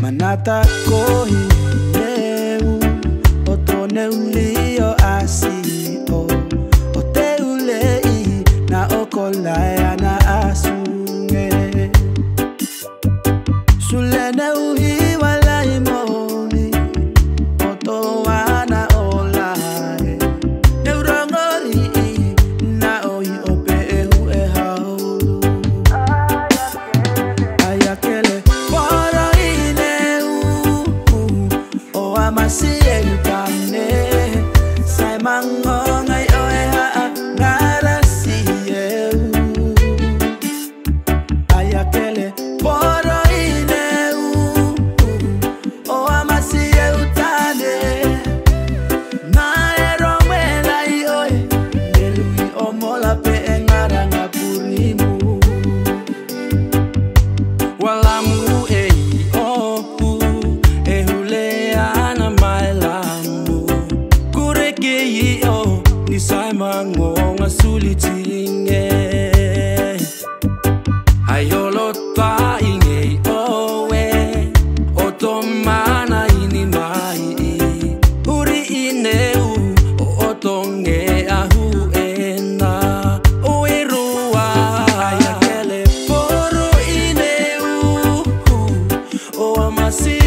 Manata kohi leu Otone ulio asio Ote ulei na okolaya Mas se ele tá? See.